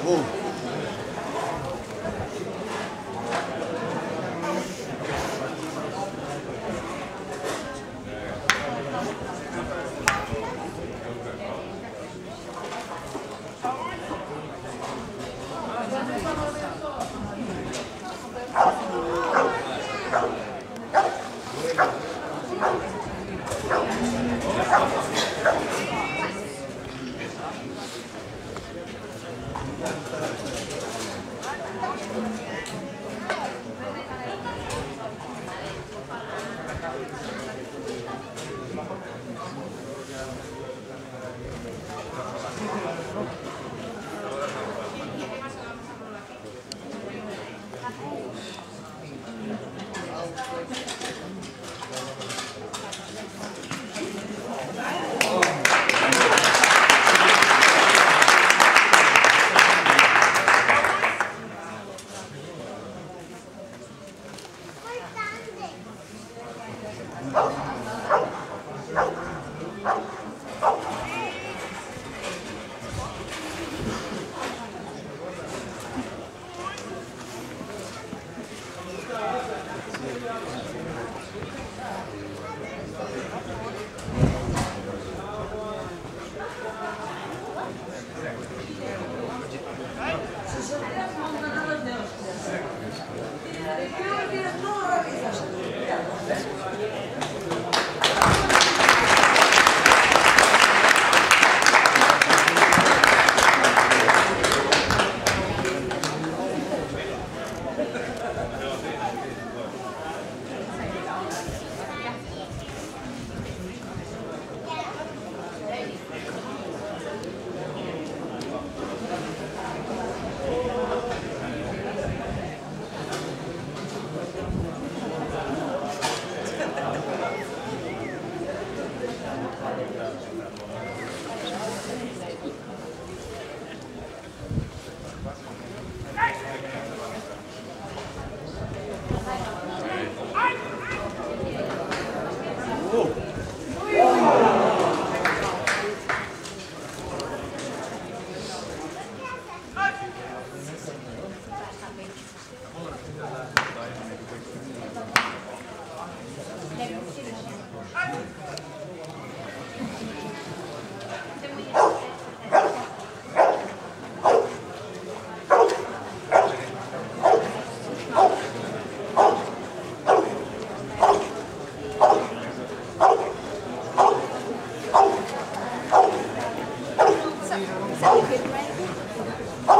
Acabou. Is that?